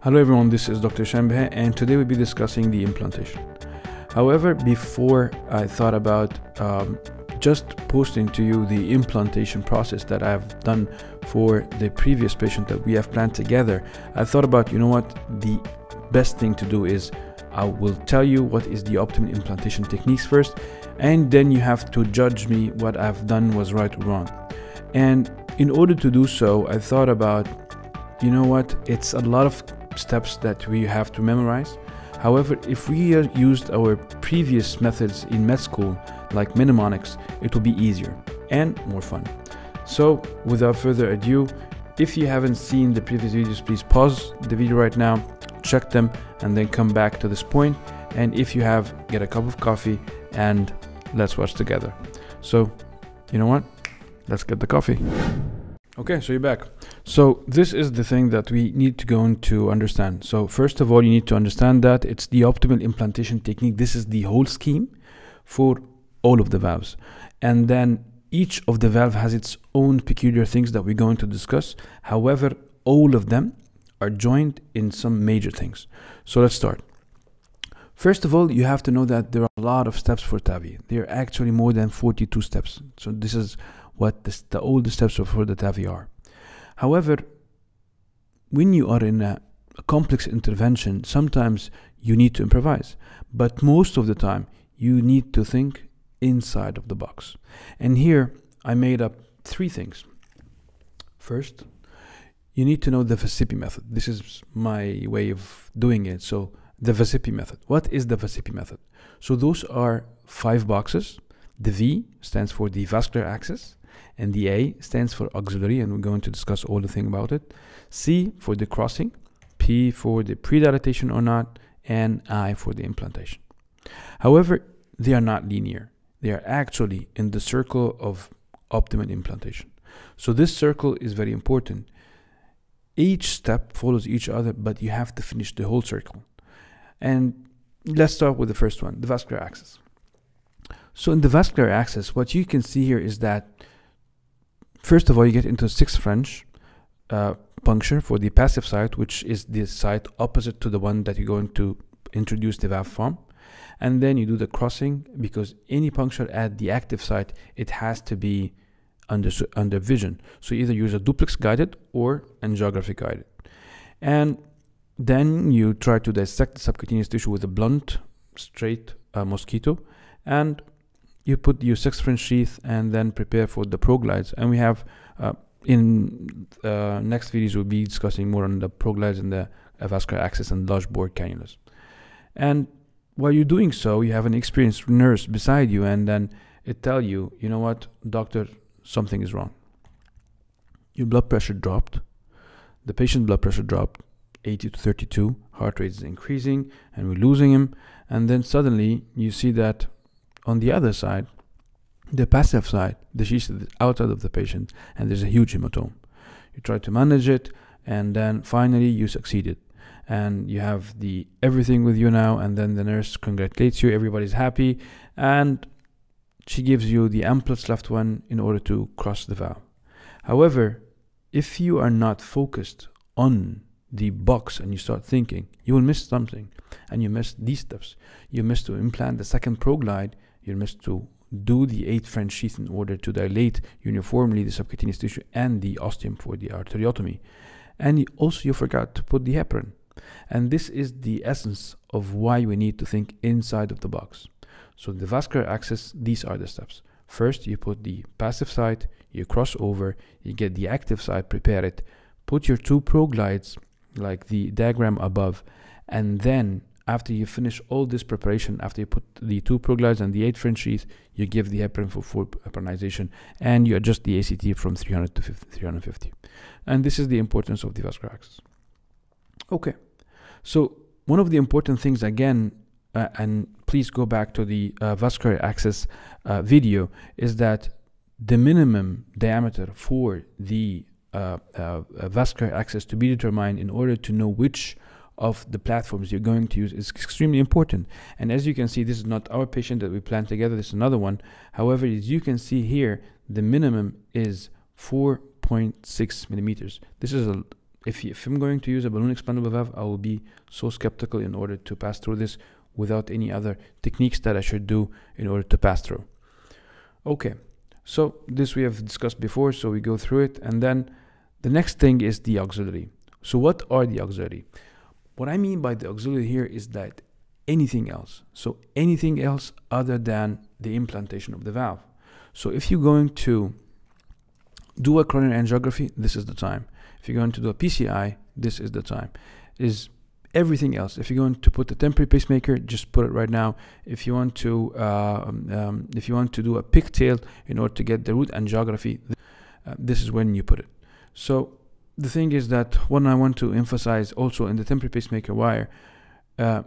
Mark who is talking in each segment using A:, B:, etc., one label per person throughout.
A: Hello everyone, this is Dr. Shambeh and today we'll be discussing the implantation. However, before I thought about um, just posting to you the implantation process that I've done for the previous patient that we have planned together, I thought about, you know what, the best thing to do is I will tell you what is the optimal implantation techniques first, and then you have to judge me what I've done was right or wrong. And in order to do so, I thought about, you know what, it's a lot of steps that we have to memorize. However, if we uh, used our previous methods in med school, like mnemonics, it will be easier and more fun. So, without further ado, if you haven't seen the previous videos, please pause the video right now, check them, and then come back to this point. And if you have, get a cup of coffee and let's watch together. So, you know what? Let's get the coffee. Okay, so you're back. So this is the thing that we need to go into understand. So first of all, you need to understand that it's the optimal implantation technique. This is the whole scheme for all of the valves. And then each of the valve has its own peculiar things that we're going to discuss. However, all of them are joined in some major things. So let's start. First of all, you have to know that there are a lot of steps for TAVI. There are actually more than 42 steps. So this is what the, the the steps for the TAVI are. However, when you are in a, a complex intervention, sometimes you need to improvise, but most of the time you need to think inside of the box. And here I made up three things. First, you need to know the VACPI method. This is my way of doing it. So, the VACPI method. What is the VACPI method? So, those are five boxes. The V stands for the vascular access and the A stands for auxiliary, and we're going to discuss all the thing about it. C for the crossing, P for the predilatation or not, and I for the implantation. However, they are not linear. They are actually in the circle of optimal implantation. So this circle is very important. Each step follows each other, but you have to finish the whole circle. And let's start with the first one, the vascular access. So in the vascular access, what you can see here is that First of all, you get into six French uh, puncture for the passive site, which is the site opposite to the one that you're going to introduce the valve from. And then you do the crossing because any puncture at the active site, it has to be under, under vision. So either use a duplex guided or angiography guided. And then you try to dissect the subcutaneous tissue with a blunt, straight uh, mosquito. And you put your six French sheath and then prepare for the ProGlides. And we have uh, in uh, next videos we'll be discussing more on the ProGlides and the vascular access and large bore cannulas. And while you're doing so, you have an experienced nurse beside you, and then it tell you, you know what, doctor, something is wrong. Your blood pressure dropped. The patient's blood pressure dropped 80 to 32. Heart rate is increasing, and we're losing him. And then suddenly you see that on the other side, the passive side, the sheath is outside of the patient, and there's a huge hematome. You try to manage it, and then finally you succeeded. And you have the everything with you now, and then the nurse congratulates you, everybody's happy, and she gives you the Amplatz left one in order to cross the valve. However, if you are not focused on the box and you start thinking, you will miss something. And you miss these steps. You miss to implant the second ProGlide you must to do the eight French sheath in order to dilate uniformly the subcutaneous tissue and the ostium for the arteriotomy. And also you forgot to put the heparin. And this is the essence of why we need to think inside of the box. So the vascular access, these are the steps. First, you put the passive side, you cross over, you get the active side, prepare it, put your two ProGlides, like the diagram above, and then after you finish all this preparation, after you put the two ProGlides and the eight French sheath, you give the heparin for full heparinization and you adjust the ACT from 300 to 50, 350. And this is the importance of the vascular access. Okay, so one of the important things again, uh, and please go back to the uh, vascular access uh, video, is that the minimum diameter for the uh, uh, vascular access to be determined in order to know which of the platforms you're going to use is extremely important. And as you can see, this is not our patient that we plan together, this is another one. However, as you can see here, the minimum is 4.6 millimeters. This is a if, if I'm going to use a balloon expandable valve, I will be so skeptical in order to pass through this without any other techniques that I should do in order to pass through. Okay, so this we have discussed before, so we go through it. And then the next thing is the auxiliary. So what are the auxiliary? What I mean by the auxiliary here is that anything else. So anything else other than the implantation of the valve. So if you're going to do a coronary angiography, this is the time. If you're going to do a PCI, this is the time. Is everything else. If you're going to put a temporary pacemaker, just put it right now. If you want to, uh, um, if you want to do a pigtail in order to get the root angiography, uh, this is when you put it. So the thing is that what I want to emphasize also in the temporary pacemaker wire, uh,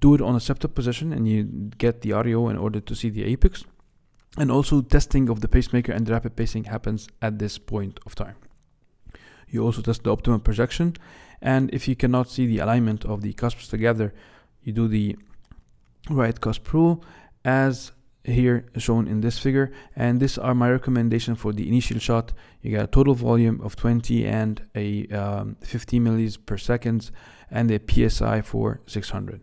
A: do it on a septal position and you get the RAO in order to see the apex. And also testing of the pacemaker and the rapid pacing happens at this point of time. You also test the optimum projection. And if you cannot see the alignment of the cusps together, you do the right cusp rule as here shown in this figure. And these are my recommendation for the initial shot. You get a total volume of 20 and a um, 50 millis per second and a PSI for 600.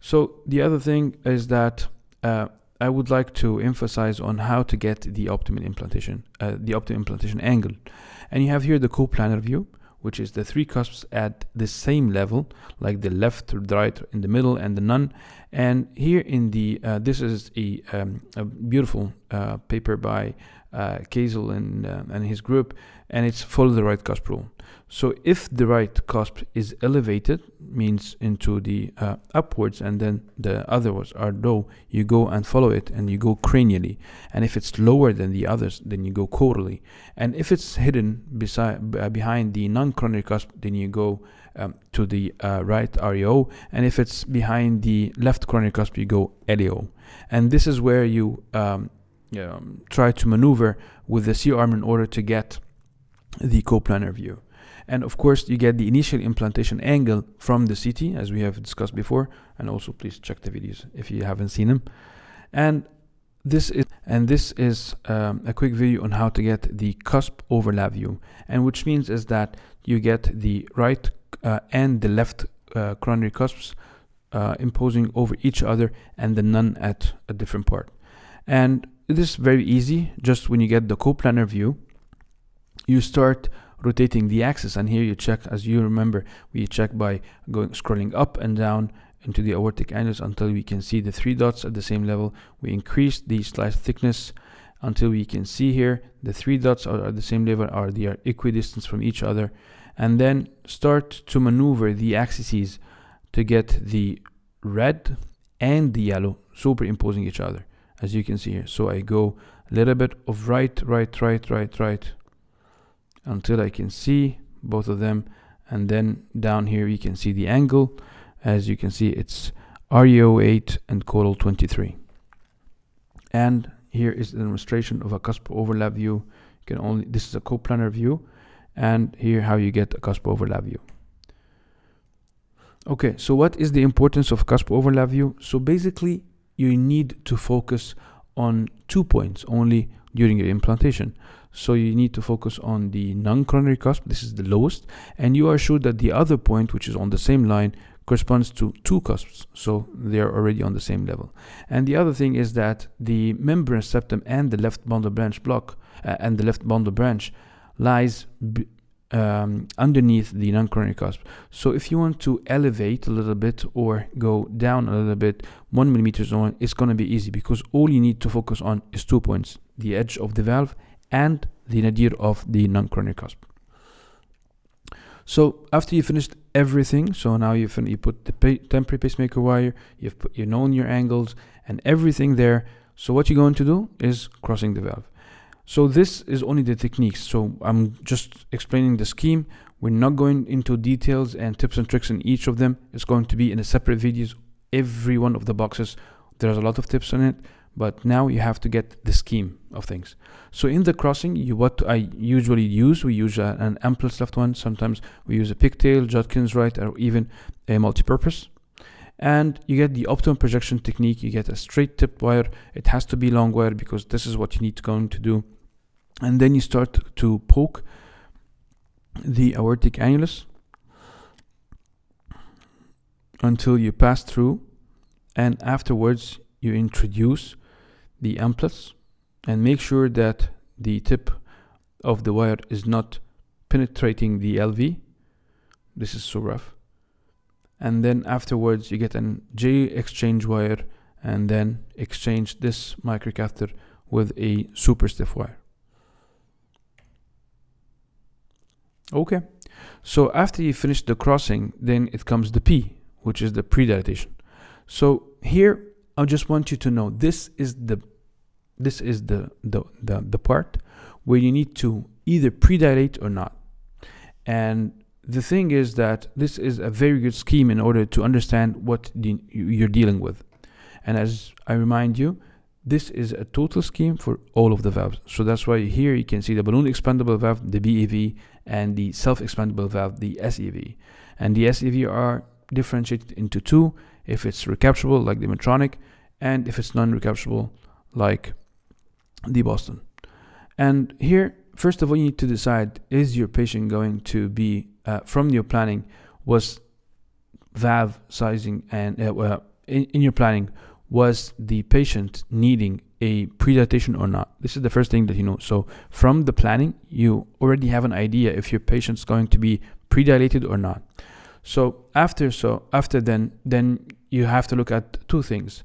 A: So the other thing is that uh, I would like to emphasize on how to get the optimal implantation, uh, the optimal implantation angle. And you have here the coplanar view, which is the three cusps at the same level, like the left, the right, in the middle, and the none. And here in the, uh, this is a, um, a beautiful uh, paper by uh, Kasel and, uh, and his group, and it's follow the right cusp rule. So if the right cusp is elevated, means into the uh, upwards, and then the others are low, you go and follow it, and you go cranially. And if it's lower than the others, then you go caudally. And if it's hidden beside uh, behind the non-coronary cusp, then you go um, to the uh, right RAO. And if it's behind the left coronary cusp, you go LAO. And this is where you um, um, try to maneuver with the C arm in order to get the coplanar view. And of course, you get the initial implantation angle from the CT, as we have discussed before. And also, please check the videos if you haven't seen them. And this is and this is um, a quick video on how to get the cusp overlap view, and which means is that you get the right uh, and the left uh, coronary cusps uh, imposing over each other, and the none at a different part. And this is very easy. Just when you get the coplanar view, you start rotating the axis. And here you check as you remember we check by going scrolling up and down into the aortic annulus until we can see the three dots at the same level. We increase the slice thickness until we can see here the three dots are at the same level are they are equidistant from each other. And then start to maneuver the axes to get the red and the yellow superimposing each other as you can see here. So I go a little bit of right right right right right until I can see both of them. And then down here you can see the angle. As you can see it's RAO 8 and caudal 23 and here is the demonstration of a cusp overlap view. You can only this is a coplanar view. And here how you get a cusp overlap view. Okay so what is the importance of cusp overlap view? So basically you need to focus on two points only during your implantation so you need to focus on the non-coronary cusp, this is the lowest, and you are sure that the other point, which is on the same line, corresponds to two cusps, so they are already on the same level. And the other thing is that the membrane septum and the left bundle branch block uh, and the left bundle branch lies um, underneath the non-coronary cusp. So if you want to elevate a little bit or go down a little bit, one millimeter zone, it's going to be easy because all you need to focus on is two points: the edge of the valve and the nadir of the non-coronary cusp. So after you finished everything, so now you you put the temporary pacemaker wire, you've put you know your angles and everything there. So what you're going to do is crossing the valve. So this is only the techniques. So I'm just explaining the scheme. We're not going into details and tips and tricks in each of them. It's going to be in a separate videos. Every one of the boxes, there's a lot of tips on it but now you have to get the scheme of things. So in the crossing, you, what I usually use, we use a, Amplatz left one. Sometimes we use a pigtail, Judkins right, or even a multi-purpose. And you get the optimum projection technique. You get a straight tipped wire. It has to be long wire because this is what you need to go to do. And then you start to poke the aortic annulus until you pass through and afterwards you introduce the amplatz and make sure that the tip of the wire is not penetrating the LV. This is so rough. And then afterwards you get an J exchange wire and then exchange this microcatheter with a super stiff wire. Okay, so after you finish the crossing, then it comes the P, which is the pre-dilatation. So here, I just want you to know this is the this is the the the, the part where you need to either pre-dilate or not. And the thing is that this is a very good scheme in order to understand what the, you're dealing with. And as I remind you, this is a total scheme for all of the valves. So that's why here you can see the balloon expandable valve, the BEV, and the self-expandable valve, the SEV. And the SEV are differentiated into two, if it's recapturable like the Medtronic, and if it's non-recapturable like the Boston. And here, first of all, you need to decide, is your patient going to be, uh, from your planning, was valve sizing and uh, in, in your planning, was the patient needing a pre-dilatation or not? This is the first thing that you know. So from the planning, you already have an idea if your patient's going to be pre-dilated or not. So after so after then then you have to look at two things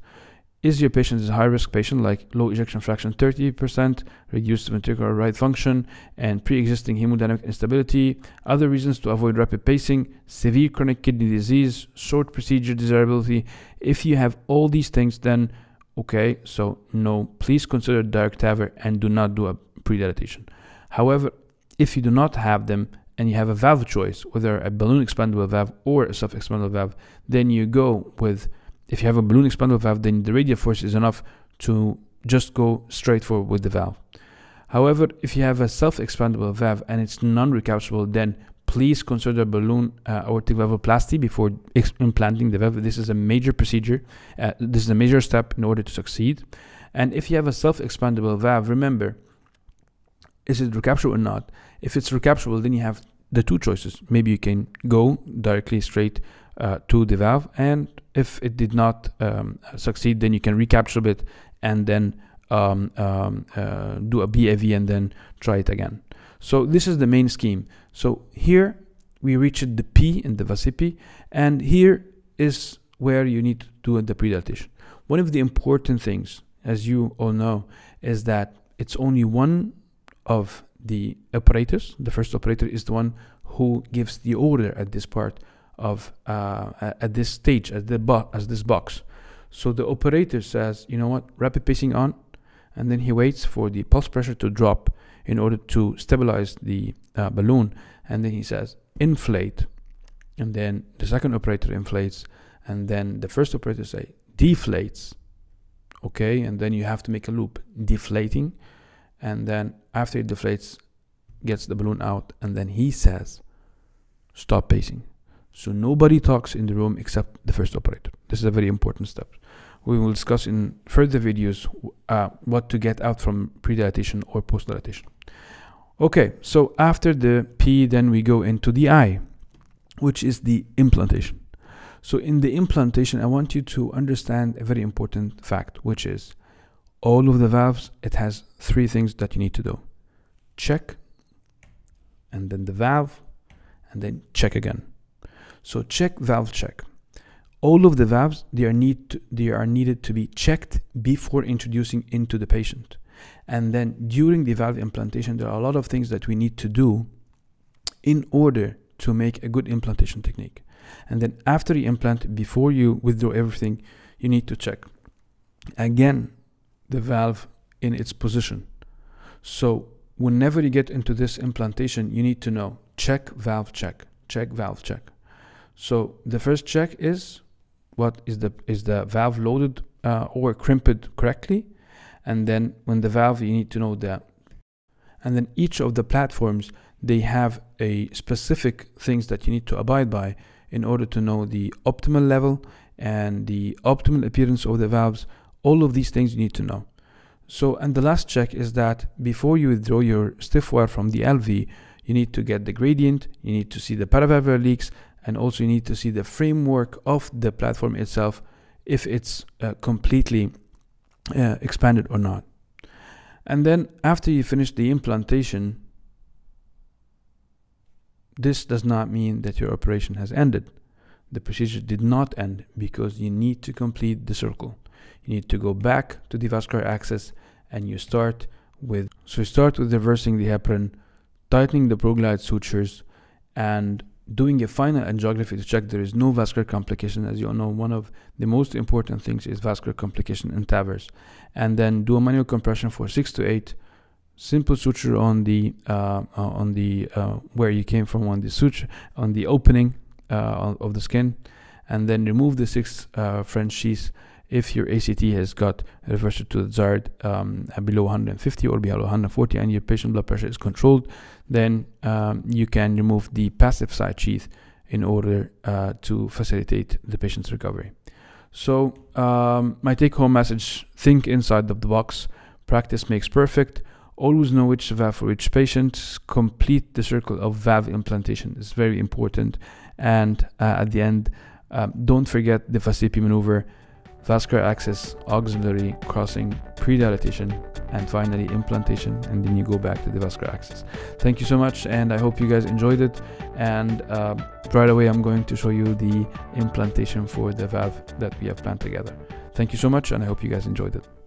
A: is your patient a high risk patient like low ejection fraction 30%, reduced ventricular right function, and pre existing hemodynamic instability, other reasons to avoid rapid pacing, severe chronic kidney disease, short procedure desirability. If you have all these things, then okay, so no, please consider direct TAVR and do not do a pre-dilatation. However, if you do not have them and you have a valve choice, whether a balloon expandable valve or a self expandable valve, then you go with if you have a balloon expandable valve, then the radial force is enough to just go straight forward with the valve. However, if you have a self-expandable valve and it's non-recapturable, then please consider balloon uh, aortic valvuloplasty before implanting the valve. This is a major procedure. Uh, this is a major step in order to succeed. And if you have a self-expandable valve, remember, is it recapturable or not? If it's recapturable, then you have the two choices. Maybe you can go directly straight uh, to the valve and if it did not um, succeed then you can recapture it and then um, um, uh, do a BAV and then try it again. So this is the main scheme. So here we reached the P in the VACPI and here is where you need to do the pre-dilatation one of the important things as you all know is that it's only one of the operators. The first operator is the one who gives the order at this part of uh, at this stage at the bo- as this box. So the operator says, you know what, rapid pacing on, and then he waits for the pulse pressure to drop in order to stabilize the uh, balloon, and then he says inflate, and then the second operator inflates, and then the first operator say deflates, okay, and then you have to make a loop deflating, and then after it deflates, gets the balloon out, and then he says stop pacing so nobody talks in the room except the first operator. This is a very important step. We will discuss in further videos uh, what to get out from pre-dilatation or post-dilatation. Okay, so after the P, then we go into the I, which is the implantation. So in the implantation, I want you to understand a very important fact, which is all of the valves, it has three things that you need to do. Check, and then the valve, and then check again. So check valve check. All of the valves they are need to, they are needed to be checked before introducing into the patient. And then during the valve implantation, there are a lot of things that we need to do in order to make a good implantation technique. And then after you implant, before you withdraw everything, you need to check again the valve in its position. So whenever you get into this implantation, you need to know check valve check, check valve check. So the first check is what is the is the valve loaded uh, or crimped correctly, and then when the valve you need to know that, and then each of the platforms they have a specific things that you need to abide by in order to know the optimal level and the optimal appearance of the valves. All of these things you need to know. So, and the last check is that before you withdraw your stiff wire from the LV, you need to get the gradient, you need to see the paravalvular leaks, and also you need to see the framework of the platform itself if it's uh, completely uh, expanded or not. And then after you finish the implantation, this does not mean that your operation has ended. The procedure did not end because you need to complete the circle. You need to go back to the vascular access and you start with so you start with reversing the heparin, tightening the proglide sutures, and doing a final angiography to check there is no vascular complication. As you all know, one of the most important things is vascular complication in TAVRs. And then do a manual compression for six to eight. Simple suture on the uh, uh, on the uh, where you came from on the suture on the opening uh, of the skin, and then remove the six uh, French sheaths if your ACT has got reversed to the desired um, below 150 or below 140 and your patient blood pressure is controlled, then um, you can remove the passive side sheath in order uh, to facilitate the patient's recovery. So, um, my take home message think inside of the box, practice makes perfect. Always know which valve for which patient. Complete the circle of valve implantation is very important. And uh, at the end, um, don't forget the VACPI maneuver vascular access, auxiliary crossing, pre-dilatation, and finally implantation, and then you go back to the vascular access. Thank you so much, and I hope you guys enjoyed it. And uh, right away, I'm going to show you the implantation for the valve that we have planned together. Thank you so much, and I hope you guys enjoyed it.